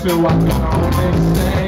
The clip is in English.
to what we always say.